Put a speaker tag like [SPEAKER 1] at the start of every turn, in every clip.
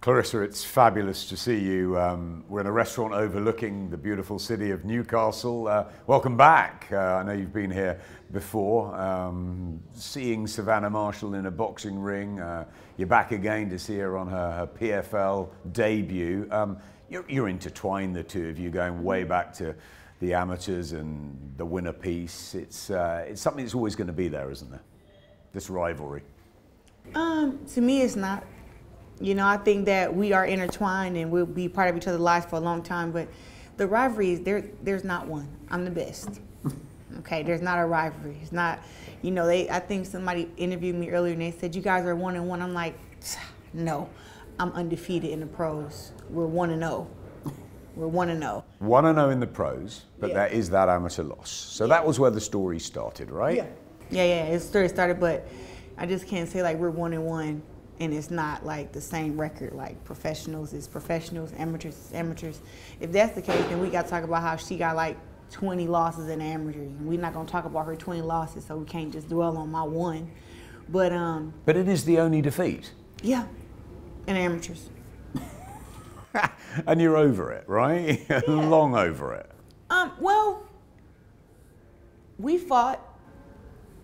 [SPEAKER 1] Claressa, it's fabulous to see you. Um, we're in a restaurant overlooking the beautiful city of Newcastle. Uh, welcome back. Uh, I know you've been here before. Um, seeing Savannah Marshall in a boxing ring. Uh, you're back again to see her on her, her PFL debut. Um, you're, you're, intertwined, the two of you, going way back to the amateurs and the winner piece. It's, uh, it's something that's always going to be there, isn't there? This rivalry.
[SPEAKER 2] Um, to me, it's not. You know, I think that we are intertwined and we'll be part of each other's lives for a long time. But the rivalry is there. There's not one. I'm the best. Okay, there's not a rivalry. It's not. You know, they. I think somebody interviewed me earlier and they said you guys are one and one. I'm like, no, I'm undefeated in the pros. We're one and zero. Oh. We're one and zero.
[SPEAKER 1] Oh. One and zero in the pros, but yeah. there is that amateur loss. So yeah. that was where the story started, right?
[SPEAKER 2] Yeah. Yeah, yeah. It story started, but I just can't say like we're one and one and it's not like the same record like professionals is professionals amateurs is amateurs. If that's the case then we got to talk about how she got like 20 losses in amateurs. And we're not going to talk about her 20 losses so we can't just dwell on my one. But um
[SPEAKER 1] but it is the only defeat.
[SPEAKER 2] Yeah in amateurs.
[SPEAKER 1] And you're over it right? Yeah. long over it.
[SPEAKER 2] Um well we fought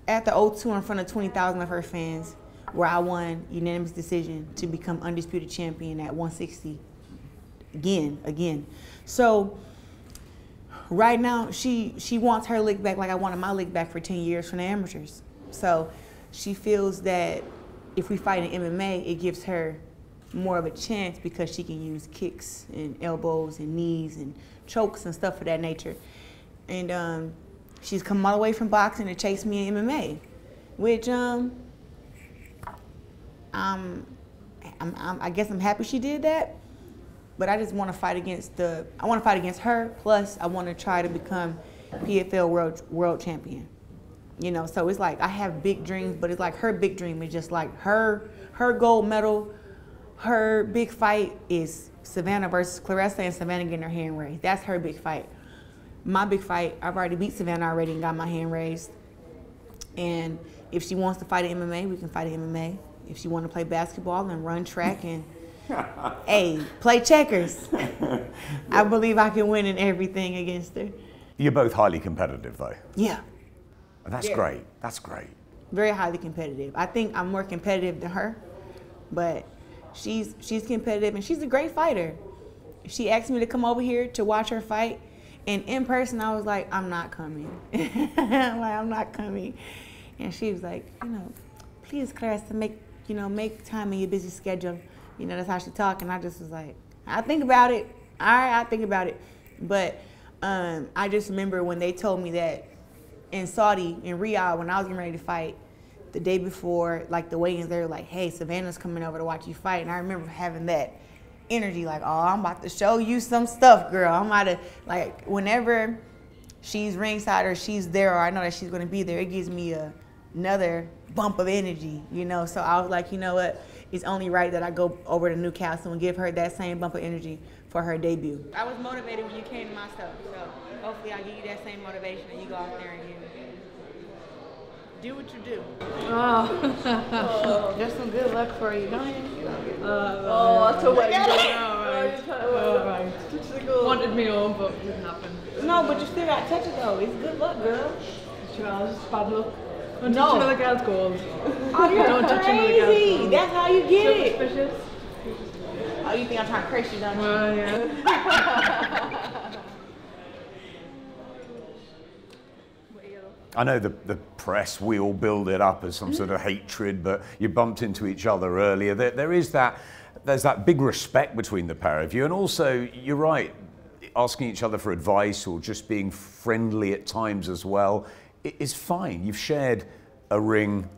[SPEAKER 2] at the O2 in front of 20,000 of her fans where I won unanimous decision to become undisputed champion at 160 again, again. So right now she she wants her lick back like I wanted my lick back for 10 years from the amateurs. So she feels that if we fight in MMA, it gives her more of a chance because she can use kicks and elbows and knees and chokes and stuff of that nature. And um, she's come all the way from boxing to chase me in MMA, which um, I'm, I'm, i guess I'm happy she did that. But I just want to fight against the. I want to fight against her. Plus, I want to try to become PFL world world champion. You know, so it's like I have big dreams, but it's like her big dream is just like her her gold medal. Her big fight is Savannah versus Claressa and Savannah getting her hand raised. That's her big fight. My big fight, I've already beat Savannah already and got my hand raised. And if she wants to fight in MMA, we can fight in MMA if she want to play basketball and run track and hey, play checkers. I believe I can win in everything against her.
[SPEAKER 1] You're both highly competitive, though.
[SPEAKER 2] Yeah.
[SPEAKER 1] Oh, that's yeah. great. That's great.
[SPEAKER 2] Very highly competitive. I think I'm more competitive than her, but she's she's competitive and she's a great fighter. She asked me to come over here to watch her fight, and in person I was like, I'm not coming. Like, I'm not coming. And she was like, you know, please, Claressa, make you know, make time in your busy schedule. You know, that's how she talk. And I just was like, I think about it. All right, I think about it. But um, I just remember when they told me that in Saudi, in Riyadh, when I was getting ready to fight, the day before, like the weigh-ins, they were like, hey, Savannah's coming over to watch you fight. And I remember having that energy, like, oh, I'm about to show you some stuff, girl. I'm about to, like, whenever she's ringside or she's there or I know that she's going to be there, it gives me a, another bump of energy, you know. So I was like, you know what? It's only right that I go over to Newcastle and give her that same bump of energy for her debut. I was motivated when you came to my stuff, so hopefully I give you that same motivation and you go out there and you do what you do. Oh, oh just some good luck for you. Go ahead. Uh,
[SPEAKER 3] oh, that's a way to
[SPEAKER 4] go. Wanted me on, but didn't happen.
[SPEAKER 2] No, but you still got to touch it though. It's good luck, girl.
[SPEAKER 4] Well, it's bad luck. Don't
[SPEAKER 2] no.
[SPEAKER 4] touch another girl's gold.
[SPEAKER 2] Oh, you're Don't crazy. touch another girl's gold. That's how you get
[SPEAKER 4] so
[SPEAKER 2] it.
[SPEAKER 4] Suspicious.
[SPEAKER 2] Oh, you think I'm trying to curse you, don't you?
[SPEAKER 4] Well, yeah.
[SPEAKER 1] I know the, the press, we all build it up as some sort of hatred, but you bumped into each other earlier. There, there is that, there's that big respect between the pair of you. And also, you're right, asking each other for advice or just being friendly at times as well is fine. You've shared a ring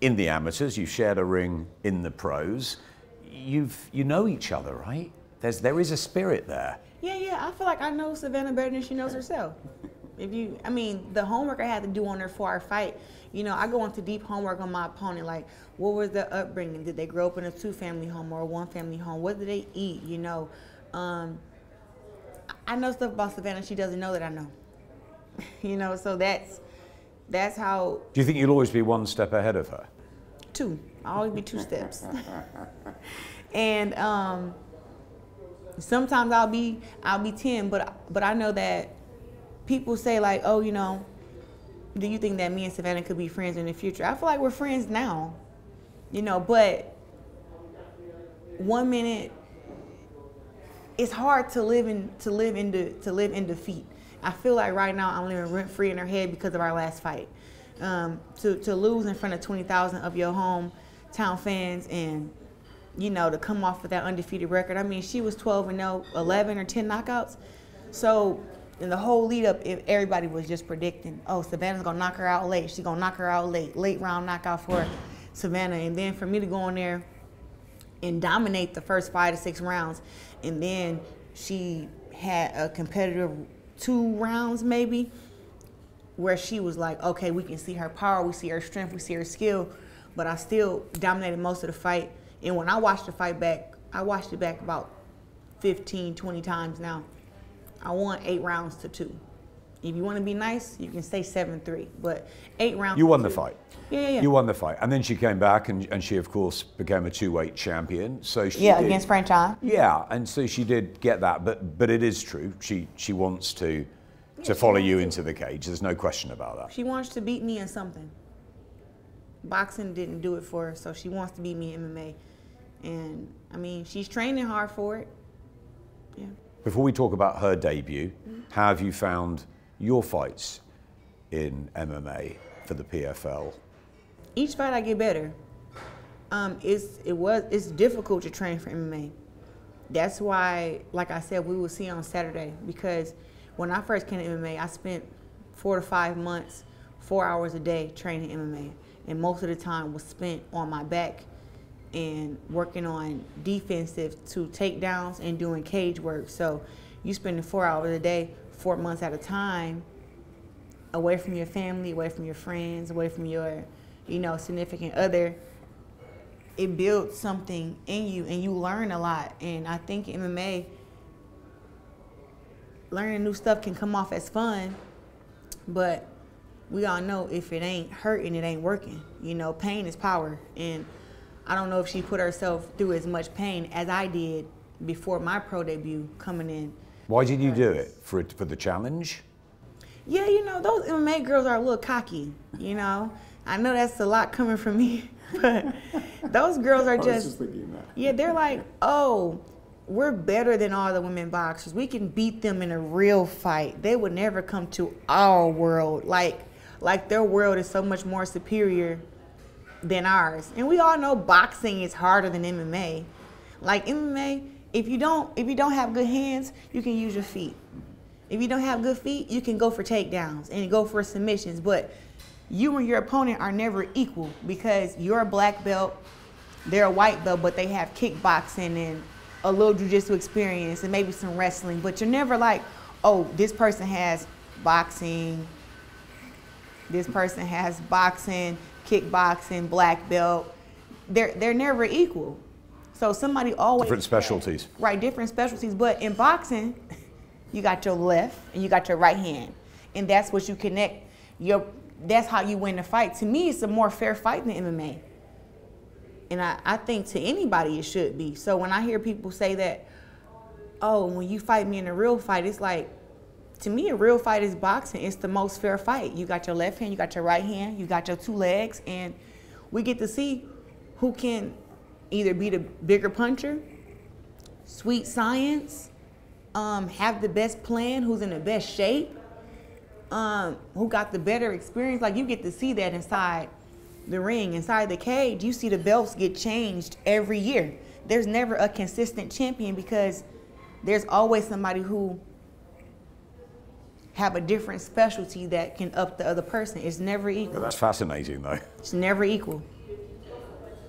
[SPEAKER 1] in the amateurs, you've shared a ring in the pros. You've you know each other, right? There's there is a spirit there.
[SPEAKER 2] Yeah, yeah. I feel like I know Savannah better than she knows herself. If you, I mean, the homework I had to do on her for our fight, you know, I go into deep homework on my opponent. Like, what was their upbringing? Did they grow up in a two-family home or a one-family home? What did they eat? You know, um, I know stuff about Savannah she doesn't know that I know. you know, so that's that's how.
[SPEAKER 1] Do you think you'll always be one step ahead of her?
[SPEAKER 2] Two. I'll always be two steps. and um, sometimes I'll be I'll be ten, but but I know that people say like, oh, you know, do you think that me and Savannah could be friends in the future? I feel like we're friends now, you know, but one minute it's hard to live in to live in de, to live in defeat. I feel like right now I'm living rent free in her head because of our last fight. Um, to to lose in front of twenty thousand of your hometown fans and you know to come off with that undefeated record. I mean, she was 12 and 0, 11 or 10 knockouts. So in the whole lead up, everybody was just predicting, oh, Savannah's gonna knock her out late. She's gonna knock her out late, late round knockout for Savannah. And then for me to go in there and dominate the first five to six rounds, and then she had a competitive two rounds maybe where she was like, okay, we can see her power, we see her strength, we see her skill, but I still dominated most of the fight. And when I watched the fight back, I watched it back about 15, 20 times now. I won eight rounds to two. If you want to be nice, you can say 7 3, but eight rounds.
[SPEAKER 1] You
[SPEAKER 2] to
[SPEAKER 1] won the fight.
[SPEAKER 2] Yeah, yeah, yeah.
[SPEAKER 1] You won the fight. And then she came back and, and she, of course, became a two weight champion. So she
[SPEAKER 2] yeah,
[SPEAKER 1] did-
[SPEAKER 2] against franchise.
[SPEAKER 1] Yeah, and so she did get that, but but it is true. She she wants to to follow you into the cage. There's no question about that.
[SPEAKER 2] She wants to beat me in something. Boxing didn't do it for her, so she wants to beat me in MMA. And I mean, she's training hard for it. Yeah.
[SPEAKER 1] Before we talk about her debut, how have you found your fights in MMA for the PFL?
[SPEAKER 2] Each fight I get better. Um, it's it was it's difficult to train for MMA. That's why, like I said, we will see on Saturday because when I first came to MMA, I spent four to five months, four hours a day training MMA, and most of the time was spent on my back and working on defensive to takedowns and doing cage work. So you spend four hours a day, four months at a time, away from your family, away from your friends, away from your, you know, significant other. It builds something in you, and you learn a lot. And I think MMA, learning new stuff can come off as fun, but we all know if it ain't hurting, it ain't working. You know, pain is power, and I don't know if she put herself through as much pain as I did before my pro debut coming in.
[SPEAKER 1] Why did you do it? For it, for the challenge?
[SPEAKER 2] Yeah, you know, those MMA girls are a little cocky, you know. I know that's a lot coming from me, but those girls are just,
[SPEAKER 3] just
[SPEAKER 2] yeah, they're like, oh, we're better than all the women boxers. We can beat them in a real fight. They would never come to our world. Like, like their world is so much more superior than ours. And we all know boxing is harder than MMA. Like MMA, if you don't if you don't have good hands, you can use your feet. If you don't have good feet, you can go for takedowns and go for submissions. But you and your opponent are never equal because you're a black belt, they're a white belt, but they have kickboxing and a little jujitsu experience and maybe some wrestling. But you're never like, oh, this person has boxing, this person has boxing, kickboxing, black belt. They're they're never equal. So somebody always
[SPEAKER 1] Different specialties.
[SPEAKER 2] Right, different specialties. But in boxing, you got your left and you got your right hand. And that's what you connect. Your that's how you win the fight. To me, it's a more fair fight than MMA. And I, I think to anybody it should be. So when I hear people say that, oh, when you fight me in a real fight, it's like to me, a real fight is boxing. It's the most fair fight. You got your left hand, you got your right hand, you got your two legs, and we get to see who can either be the bigger puncher, sweet science, um, have the best plan, who's in the best shape, um, who got the better experience. Like you get to see that inside the ring, inside the cage. You see the belts get changed every year. There's never a consistent champion because there's always somebody who have a different specialty that can up the other person. It's never equal.
[SPEAKER 1] That's fascinating, though.
[SPEAKER 2] It's never equal.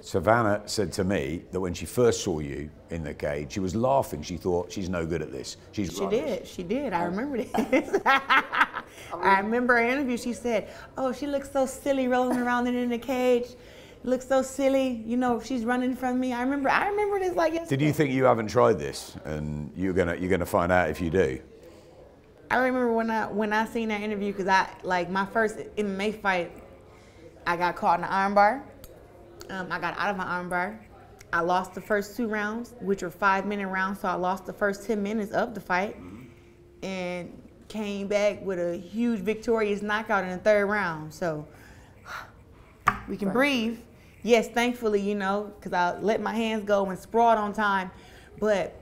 [SPEAKER 1] Savannah said to me that when she first saw you in the cage, she was laughing. She thought she's no good at this. She's
[SPEAKER 2] She
[SPEAKER 1] rubbish."
[SPEAKER 2] did. She did. I oh. remember this. I remember her interview. She said, "Oh, she looks so silly rolling around in the cage. Looks so silly. You know, she's running from me." I remember. I remember this like yesterday.
[SPEAKER 1] Did you think you haven't tried this, and you're gonna you're gonna find out if you do?
[SPEAKER 2] I remember when I when I seen that interview because I like my first MMA fight. I got caught in the armbar. Um, I got out of my armbar. I lost the first two rounds, which were five minute rounds. So I lost the first 10 minutes of the fight and came back with a huge victorious knockout in the third round. So we can breathe. Yes, thankfully, you know, because I let my hands go and sprawled on time. But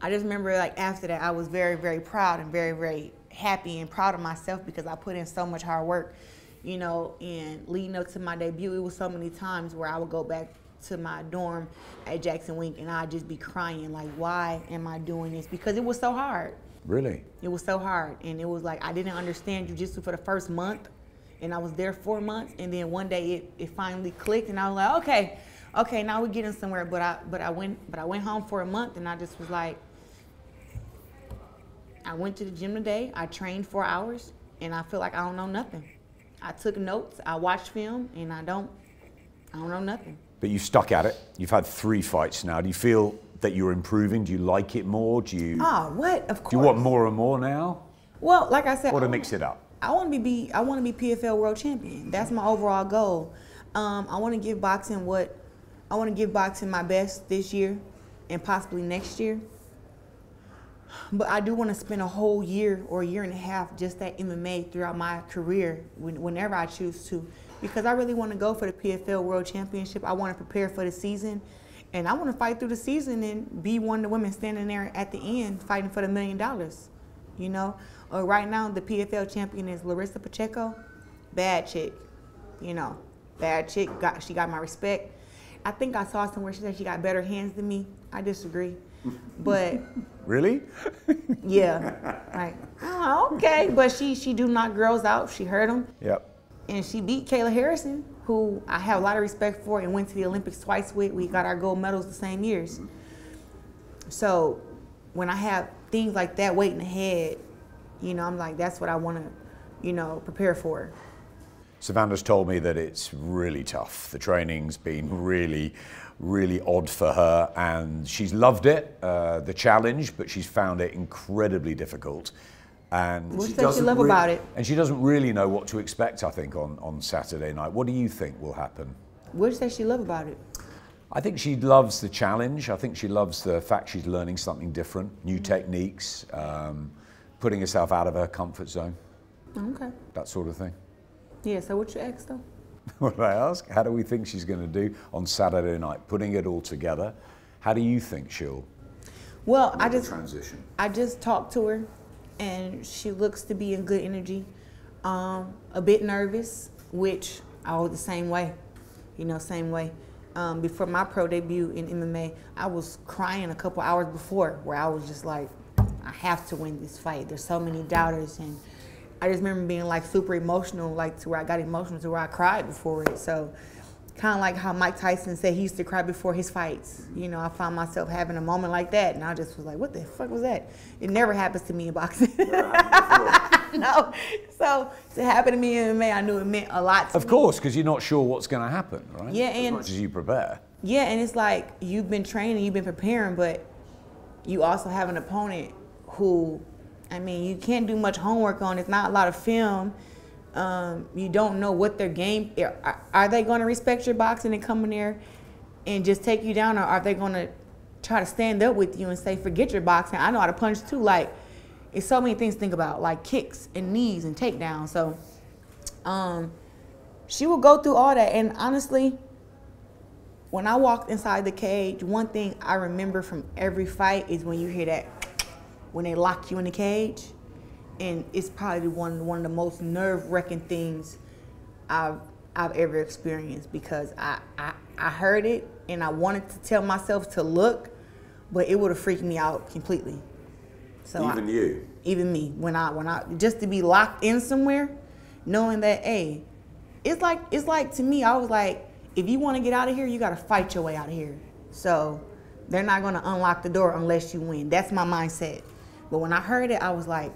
[SPEAKER 2] I just remember, like, after that, I was very, very proud and very, very happy and proud of myself because I put in so much hard work, you know, and leading up to my debut, it was so many times where I would go back to my dorm at Jackson Wink and I'd just be crying, like, why am I doing this? Because it was so hard.
[SPEAKER 1] Really?
[SPEAKER 2] It was so hard. And it was like, I didn't understand jujitsu for the first month. And I was there four months. And then one day it, it finally clicked and I was like, okay, okay, now we're getting somewhere. But I, but I went, but I went home for a month and I just was like, I went to the gym today. I trained four hours and I feel like I don't know nothing. I took notes, I watched film, and I don't, I don't know nothing.
[SPEAKER 1] But you stuck at it. You've had three fights now. Do you feel that you're improving? Do you like it more? Do you,
[SPEAKER 2] Oh, what? Of course.
[SPEAKER 1] do you want more and more now?
[SPEAKER 2] Well, like I said,
[SPEAKER 1] Or to
[SPEAKER 2] I-
[SPEAKER 1] mix it up?
[SPEAKER 2] I want to be, I want to be PFL world champion. That's my overall goal. Um, I want to give boxing what I want to give boxing my best this year and possibly next year. But I do want to spend a whole year or a year and a half just at MMA throughout my career when, whenever I choose to. Because I really want to go for the PFL World Championship. I want to prepare for the season. And I want to fight through the season and be one of the women standing there at the end fighting for the million dollars. You know? Uh, right now, the PFL champion is Larissa Pacheco. Bad chick. You know, bad chick. Got, she got my respect. I think I saw somewhere she said she got better hands than me. I disagree. But
[SPEAKER 1] Really?
[SPEAKER 2] yeah, like oh, okay, but she she do knock girls out. She hurt them,
[SPEAKER 1] Yep.
[SPEAKER 2] and she beat Kayla Harrison, who I have a lot of respect for, and went to the Olympics twice with. We got our gold medals the same years. So when I have things like that waiting ahead, you know, I'm like, that's what I want to, you know, prepare for.
[SPEAKER 1] Savannah's told me that it's really tough. The training's been really, really odd for her, and she's loved it, uh, the challenge, but she's found it incredibly difficult. And
[SPEAKER 2] What
[SPEAKER 1] she
[SPEAKER 2] does she
[SPEAKER 1] doesn't
[SPEAKER 2] love about it?
[SPEAKER 1] And she doesn't really know what to expect. I think on on Saturday night. What do you think will happen?
[SPEAKER 2] What does she love about it?
[SPEAKER 1] I think she loves the challenge. I think she loves the fact she's learning something different, new techniques, um, putting herself out of her comfort zone,
[SPEAKER 2] Okay.
[SPEAKER 1] that sort of thing.
[SPEAKER 2] Yeah. So what you ask though?
[SPEAKER 1] What I ask? How do we think she's going to do on Saturday night? Putting it all together. How do you think she'll
[SPEAKER 2] Well, I just
[SPEAKER 1] transition?
[SPEAKER 2] I just talked to her, and she looks to be in good energy. Um, a bit nervous, which I was the same way, you know, same way. Um, before my pro debut in MMA, I was crying a couple hours before, where I was just like, I have to win this fight. There's so many doubters, and I just remember being like super emotional, like to where I got emotional to where I cried before it. So kind of like how Mike Tyson said he used to cry before his fights. You know, I found myself having a moment like that, and I just was like, "What the fuck was that?" It never happens to me in boxing. no, so to happen to me in MMA, I knew it meant a lot. To
[SPEAKER 1] Of
[SPEAKER 2] me.
[SPEAKER 1] course, because you're not sure what's going to happen, right?
[SPEAKER 2] Yeah,
[SPEAKER 1] as
[SPEAKER 2] and-
[SPEAKER 1] much as you prepare.
[SPEAKER 2] Yeah, and it's like you've been training, you've been preparing, but you also have an opponent who, I mean, you can't do much homework on. It's not a lot of film. Um, you don't know what their game. Are, are they going to respect your boxing and come in there and just take you down, or are they going to try to stand up with you and say, "Forget your boxing. I know how to punch too." Like, it's so many things to think about, like kicks and knees and takedowns. So, um, she will go through all that, and honestly when I walked inside the cage, one thing I remember from every fight is when you hear that when they lock you in a cage, and it's probably one one of the most nerve wracking things I've I've ever experienced because I, I I heard it and I wanted to tell myself to look, but it would have freaked me out completely. So I-
[SPEAKER 1] you.
[SPEAKER 2] even me when I when I just to be locked in somewhere, knowing that hey, it's like it's like to me I was like if you want to get out of here, you got to fight your way out of here. So they're not gonna unlock the door unless you win. That's my mindset. But when I heard it, I was like,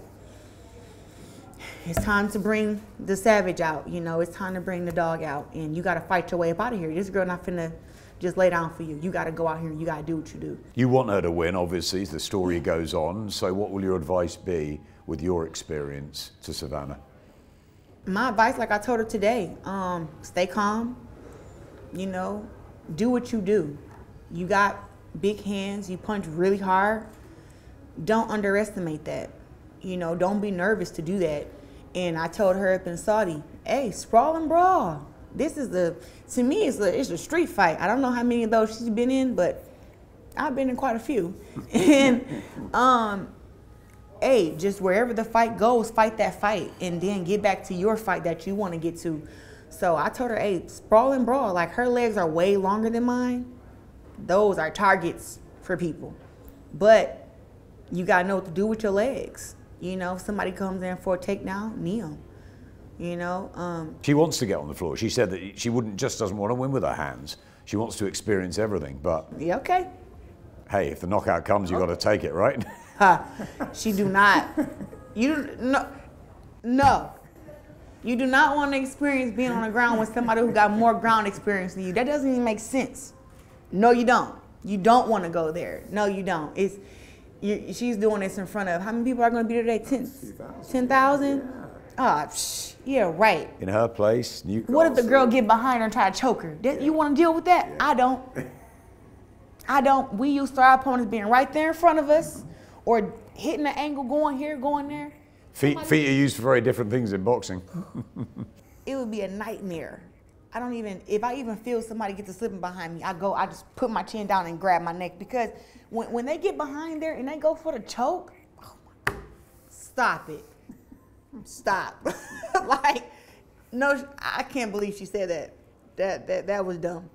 [SPEAKER 2] it's time to bring the savage out. You know, it's time to bring the dog out, and you got to fight your way up out of here. This girl not finna just lay down for you. You got to go out here and you got to do what you do.
[SPEAKER 1] You want her to win, obviously. The story goes on. So, what will your advice be with your experience to Savannah?
[SPEAKER 2] my advice, like I told her today, um, stay calm. You know, do what you do. You got big hands. You punch really hard. Don't underestimate that. You know, don't be nervous to do that. And I told her up in Saudi, hey, sprawl and brawl. This is the to me it's a it's a street fight. I don't know how many of those she's been in, but I've been in quite a few. and um hey, just wherever the fight goes, fight that fight and then get back to your fight that you want to get to. So I told her, hey, sprawl and brawl. Like her legs are way longer than mine. Those are targets for people. But you gotta know what to do with your legs. You know, if somebody comes in for a takedown, knee 'em. You know, um,
[SPEAKER 1] She wants to get on the floor. She said that she wouldn't just doesn't want to win with her hands. She wants to experience everything. But
[SPEAKER 2] yeah, okay.
[SPEAKER 1] hey, if the knockout comes, you got to take it, right?
[SPEAKER 2] Ha. She do not. You do- no, no. You do not want to experience being on the ground with somebody who got more ground experience than you. That doesn't even make sense. No, you don't. You don't want to go there. No, you don't. It's you, she's doing this in front of how many people are going to be there today? Ten, ten thousand. Ah, psh, yeah, right.
[SPEAKER 1] In her place.
[SPEAKER 2] What if the girl get behind her and try to choke her? That- You want to deal with that? I don't. I don't. We used to our opponents being right there in front of us, or hitting the angle, going here, going there.
[SPEAKER 1] Feet, feet are used for very different things in boxing.
[SPEAKER 2] It would be a nightmare. I don't even. If I even feel somebody get to slipping behind me, I go. I just put my chin down and grab my neck because when when they get behind there and they go for the choke, oh my God, stop it. Stop. like, no, I can't believe she said that. That that that was dumb.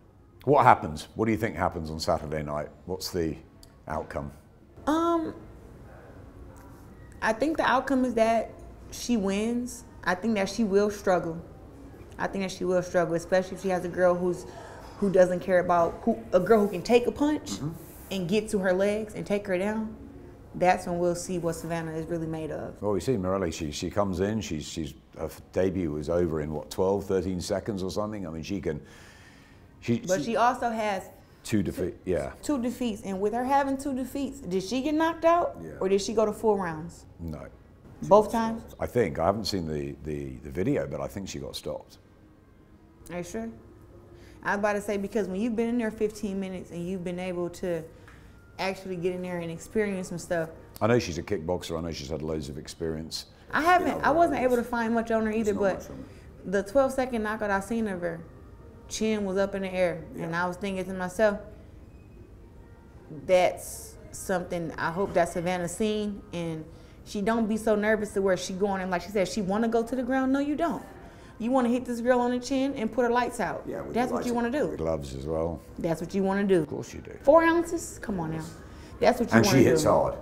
[SPEAKER 1] What happens? What do you think happens on Saturday night? What's the outcome?
[SPEAKER 2] Um, I think the outcome is that she wins. I think that she will struggle. I think that she will struggle, especially if she has a girl who's who doesn't care about who a girl who can take a punch mm-hmm. and get to her legs and take her down. That's when we'll see what Savannah is really made of.
[SPEAKER 1] Well, we see Morelli, she, she comes in, she's, she's, her debut was over in what, 12, 13 seconds or something? I mean, she can, she,
[SPEAKER 2] But she also has
[SPEAKER 1] two defeat, yeah,
[SPEAKER 2] two defeats, and with her having two defeats, did she get knocked out
[SPEAKER 1] Yeah.
[SPEAKER 2] or did she go to four rounds?
[SPEAKER 1] no.
[SPEAKER 2] Both times?
[SPEAKER 1] I think, I haven't seen the, the, the video, but I think she got stopped.
[SPEAKER 2] Are you sure? I was about to say because when you've been in there 15 minutes and you've been able to actually get in there and experience some stuff,
[SPEAKER 1] I know she's a kickboxer, I know she's had loads of experience.
[SPEAKER 2] I haven't. I wasn't able to find much on her either, but the 12 second knockout I seen of her, chin was up in the air, and I was thinking to myself, that's something I hope that Savannah seen, and she don't be so nervous to where she going and like she said she want to go to the ground. No, you don't. You want to hit this girl on the chin and put her lights out.
[SPEAKER 3] Yeah,
[SPEAKER 2] that's what you want to do.
[SPEAKER 1] Gloves as well.
[SPEAKER 2] That's what you want to do.
[SPEAKER 1] Of course you do.
[SPEAKER 2] Four ounces? Come on now. That's what you want to do.
[SPEAKER 1] And she hits hard.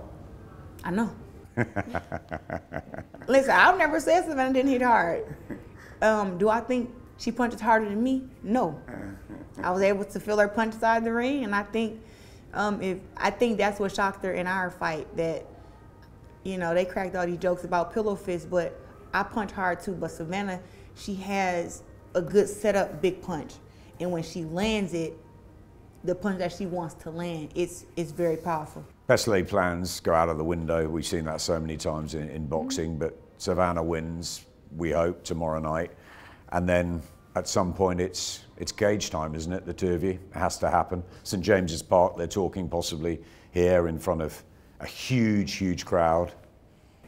[SPEAKER 2] I know. Listen, I've never said something Savannah didn't hit hard. Um, do I think she punches harder than me? No. I was able to feel her punch side of the ring, and I think um, if I think that's what shocked her in our fight that you know they cracked all these jokes about pillow fists, but I punch hard too. But Savannah, she has a good setup big punch, and when she lands it, the punch that she wants to land, it's it's very powerful.
[SPEAKER 1] Laid plans go out of the window. We've seen that so many times in, in mm-hmm. boxing, but Savannah wins, we hope, tomorrow night. And then at some point it's it's gauge time, isn't it? The two of you. It has to happen. St James's Park, they're talking possibly here in front of a huge, huge crowd.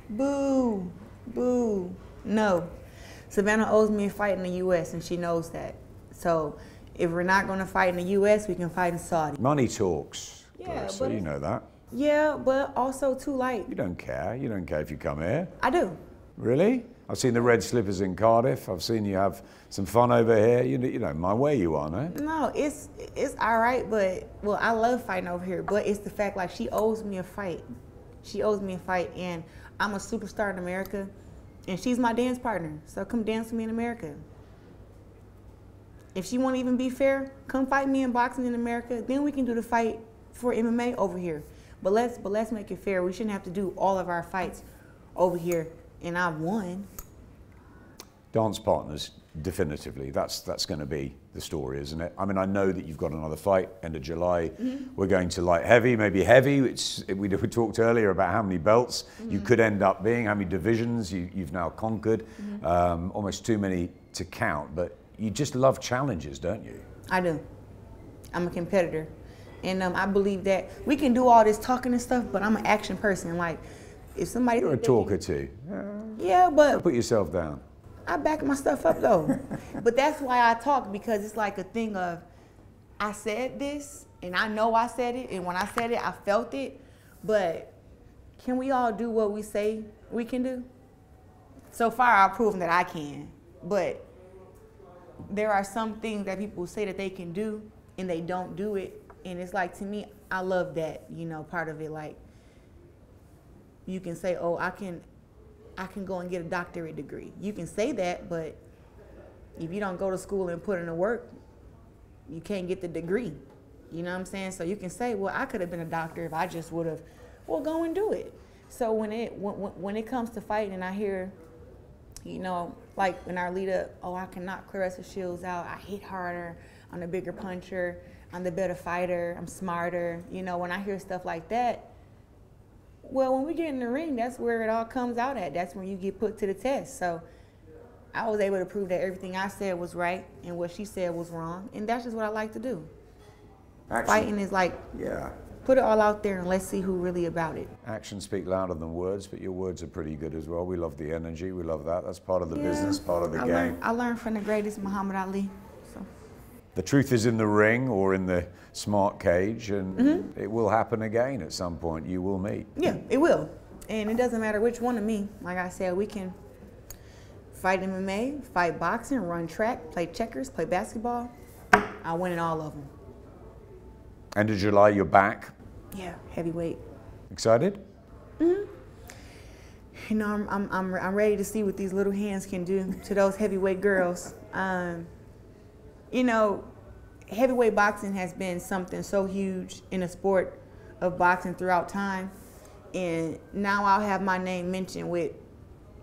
[SPEAKER 2] Boo, boo. No. Savannah owes me a fight in the U.S. and she knows that. So if we're not going to fight in the U.S., we can fight in Saudi.
[SPEAKER 1] Money talks.
[SPEAKER 2] Yeah, but
[SPEAKER 1] you know that.
[SPEAKER 2] Yeah, but also too like
[SPEAKER 1] You don't care. You don't care if you come here.
[SPEAKER 2] I do.
[SPEAKER 1] Really? I've seen the red slippers in Cardiff. I've seen you have some fun over here. You, you don't mind where you are, no?
[SPEAKER 2] No, it's it's all right, but well, I love fighting over here, but it's the fact like she owes me a fight. She owes me a fight, and I'm a superstar in America, and she's my dance partner. So come dance with me in America. If she want to even be fair, come fight me in boxing in America. Then we can do the fight for MMA over here. But let's but let's make it fair. We shouldn't have to do all of our fights over here, and I've won.
[SPEAKER 1] Dance partners, definitively. That's that's going to be the story, isn't it? I mean, I know that you've got another fight end of July. We're going to light heavy, maybe heavy. It's we, we talked earlier about how many belts you could end up being, how many divisions you, you've now conquered. Um, almost too many to count, but you just love challenges, don't you?
[SPEAKER 2] I do. I'm a competitor. And um, I believe that we can do all this talking and stuff, but I'm an action person. Like, if somebody
[SPEAKER 1] You're a
[SPEAKER 2] think they can-
[SPEAKER 1] talker too.
[SPEAKER 2] yeah, but
[SPEAKER 1] Put yourself down.
[SPEAKER 2] I back my stuff up though. but that's why I talk because it's like a thing of I said this and I know I said it and when I said it I felt it. But can we all do what we say we can do? So far I've proven that I can. But there are some things that people say that they can do and they don't do it. And it's like to me, I love that, you know, part of it. Like you can say, Oh, I can I can go and get a doctorate degree. You can say that, but if you don't go to school and put in the work, you can't get the degree. You know what I'm saying? So you can say, well, I could have been a doctor if I just would have. Well, go and do it. So when it when, when- it comes to fighting, and I hear, you know, like when our leader, oh, I can knock Claressa Shields out. I hit harder. I'm the bigger puncher. I'm the better fighter. I'm smarter. You know, when I hear stuff like that, well, when we get in the ring, that's where it all comes out at. That's when you get put to the test. So I was able to prove that everything I said was right and what she said was wrong. And that's just what I like to do.
[SPEAKER 1] Action,
[SPEAKER 2] Fighting is like
[SPEAKER 1] Yeah.
[SPEAKER 2] put it all out there and let's see who really about it.
[SPEAKER 1] Actions speak louder than words, but your words are pretty good as well. We love the energy. We love that. That's part of the
[SPEAKER 2] Yeah.
[SPEAKER 1] business, part of the
[SPEAKER 2] I
[SPEAKER 1] game.
[SPEAKER 2] Learned, I learned from the greatest Muhammad Ali.
[SPEAKER 1] The truth is in the ring or in the smart cage, and
[SPEAKER 2] Mm-hmm.
[SPEAKER 1] it will happen again at some point. You will meet.
[SPEAKER 2] yeah, it will. And it doesn't matter which one of me. Like I said, we can fight MMA, fight boxing, run track, play checkers, play basketball. I win in all of them.
[SPEAKER 1] End of July, you're back.
[SPEAKER 2] Yeah, heavyweight.
[SPEAKER 1] Excited?
[SPEAKER 2] You know, I'm, I'm, I'm, I'm ready to see what these little hands can do to those heavyweight girls. Um, you know, heavyweight boxing has been something so huge in the sport of boxing throughout time. And now I'll have my name mentioned with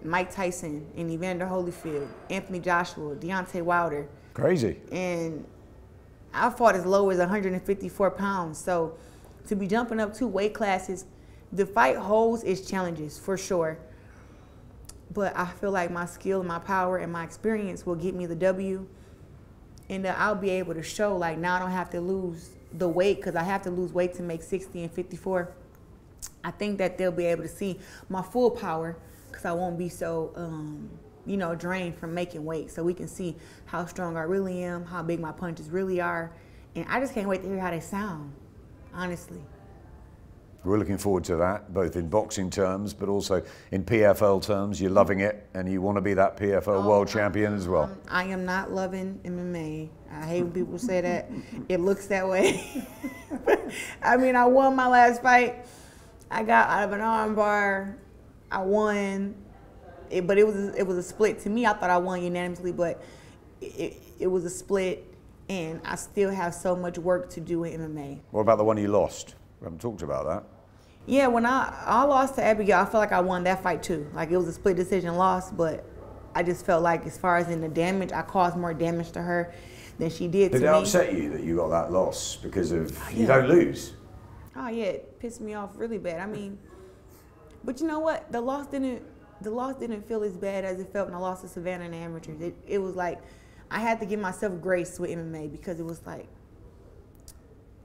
[SPEAKER 2] Mike Tyson and Evander Holyfield, Anthony Joshua, Deontay Wilder.
[SPEAKER 1] Crazy.
[SPEAKER 2] And I fought as low as 154 pounds. So to be jumping up two weight classes, the fight holds its challenges for sure. But I feel like my skill and my power and my experience will get me the W. And that I'll be able to show, like, now I don't have to lose the weight because I have to lose weight to make 60 and 54. I think that they'll be able to see my full power because I won't be so, um, you know, drained from making weight. So we can see how strong I really am, how big my punches really are. And I just can't wait to hear how they sound, honestly.
[SPEAKER 1] We're looking forward to that, both in boxing terms, but also in PFL terms. You're loving it, and you want to be that PFL world champion as well.
[SPEAKER 2] Um, I am not loving MMA. I hate when people say that. It looks that way. I mean, I won my last fight. I got out of an armbar. I won, it, but it was it was a split. To me, I thought I won unanimously, but it, it was a split, and I still have so much work to do in MMA.
[SPEAKER 1] What about the one you lost? We haven't talked about that.
[SPEAKER 2] Yeah, when I I lost to Abigail, I felt like I won that fight too. Like it was a split decision loss, but I just felt like as far as in the damage, I caused more damage to her than she did to me.
[SPEAKER 1] Did it upset you that you got that loss because of oh, you
[SPEAKER 2] yeah.
[SPEAKER 1] don't lose?
[SPEAKER 2] Oh yeah, it pissed me off really bad. I mean, but you know what? The loss didn't the loss didn't feel as bad as it felt when I lost to Savannah in the amateurs. It it was like I had to give myself grace with MMA because it was like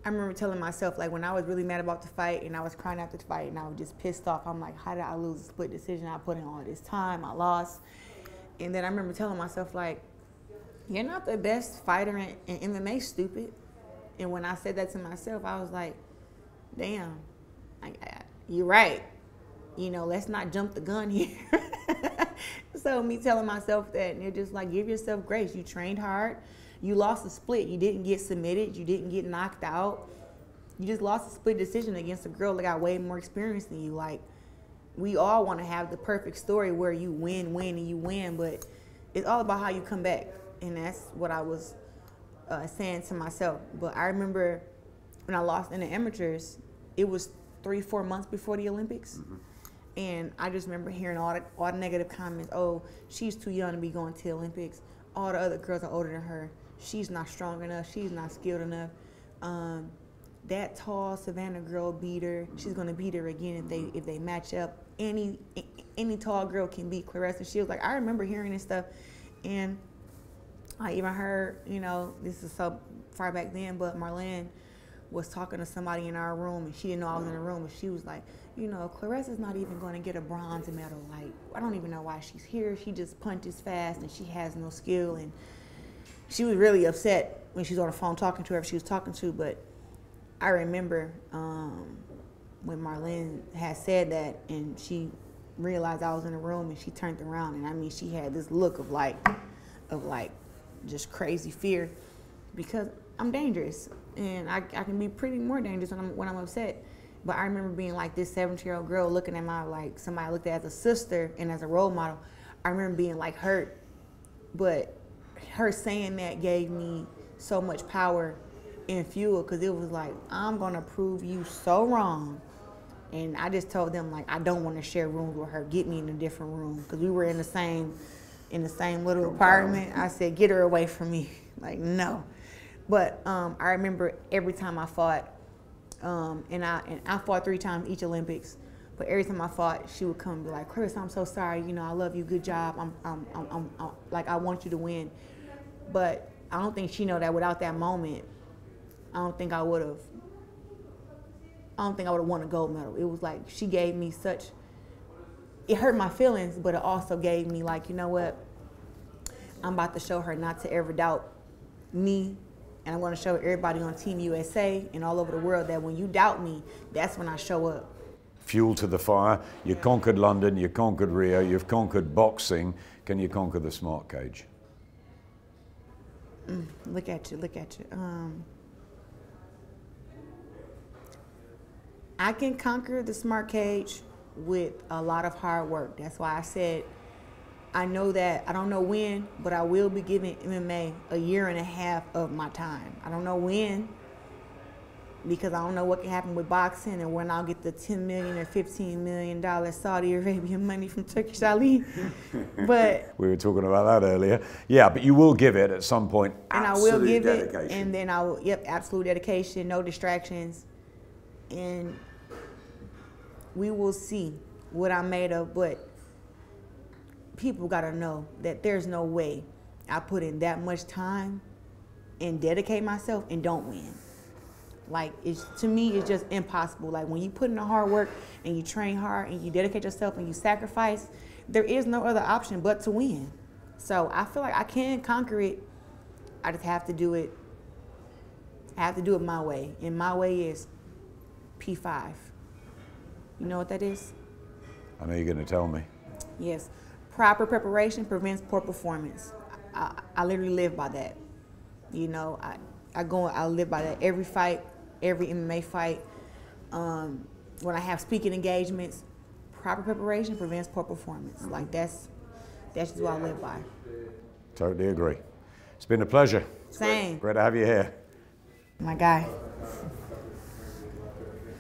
[SPEAKER 2] I remember telling myself like when I was really mad about the fight and I was crying after the fight and I was just pissed off. I'm like, how did I lose a split decision? I put in all this time, I lost. And then I remember telling myself like, you're not the best fighter in, in MMA, stupid. And when I said that to myself, I was like, damn, I, I, you're right. You know, let's not jump the gun here. so me telling myself that, and you're just like, give yourself grace. You trained hard. You lost a split. You didn't get submitted. You didn't get knocked out. You just lost a split decision against a girl that got way more experience than you. Like, we all want to have the perfect story where you win, win, and you win, but it's all about how you come back. And that's what I was uh, saying to myself. But I remember when I lost in the amateurs, it was three, four months before the Olympics. And I just remember hearing all the, all the negative comments. Oh, she's too young to be going to the Olympics. All the other girls are older than her. She's not strong enough. She's not skilled enough. Um, that tall Savannah girl beat her. She's gonna beat her again if they if they match up. Any any tall girl can beat Claressa Shields. Like I remember hearing this stuff, and I even heard you know this is so far back then, but Marlen was talking to somebody in our room and she didn't know I was in the room and she was like, you know, Claressa's not even going to get a bronze medal. Like, I don't even know why she's here. She just punches fast and she has no skill. And she was really upset when she was on the phone talking to whoever she was talking to. But I remember um, when Marlen had said that and she realized I was in the room and she turned around and I mean, she had this look of like, of like just crazy fear because I'm dangerous and I, I can be pretty more dangerous when I'm, when I'm upset. But I remember being like this 17 year old girl looking at my, like somebody I looked at as a sister and as a role model. I remember being like hurt, but her saying that gave me so much power and fuel because it was like, I'm gonna prove you so wrong. And I just told them like I don't want to share rooms with her. Get me in a different room because we were in the same in the same little apartment. I said, get her away from me. Like no. But um, I remember every time I fought, um, and I and I fought three times each Olympics. But every time I fought, she would come and be like, "Chris, I'm so sorry. You know, I love you. Good job. I'm, I'm, I'm, I'm, I'm like, I want you to win." But I don't think she know that without that moment, I don't think I would have. I don't think I would have won a gold medal. It was like she gave me such. It hurt my feelings, but it also gave me like, you know what? I'm about to show her not to ever doubt me and I'm going to show everybody on Team USA and all over the world that when you doubt me, that's when I show up.
[SPEAKER 1] Fuel to the fire. You conquered London, you conquered Rio, you've conquered boxing. Can you conquer the smart cage?
[SPEAKER 2] Mm, look at you, look at you. Um, I can conquer the smart cage with a lot of hard work. That's why I said I know that I don't know when, but I will be giving MMA a year and a half of my time. I don't know when because I don't know what can happen with boxing and when I'll get the 10 million or 15 million dollar Saudi Arabian money from Turki Alalshikh. but
[SPEAKER 1] we were talking about that earlier. Yeah, but you will give it at some point.
[SPEAKER 2] And I will give dedication. it and then I will yep, absolute dedication, no distractions. And we will see what I'm made of, but people got to know that there's no way I put in that much time and dedicate myself and don't win. Like it's to me, it's just impossible. Like when you put in the hard work and you train hard and you dedicate yourself and you sacrifice, there is no other option but to win. So I feel like I can conquer it. I just have to do it. I have to do it my way, and my way is P5. You know what that is?
[SPEAKER 1] I know you're going to tell me.
[SPEAKER 2] Yes proper preparation prevents poor performance. I, I literally live by that. You know, I, I go, I live by that every fight, every MMA fight. Um, when I have speaking engagements, proper preparation prevents poor performance. Like that's, that's just what I live by.
[SPEAKER 1] Totally agree. It's been a pleasure.
[SPEAKER 2] Same.
[SPEAKER 1] Great to have you here.
[SPEAKER 2] My guy.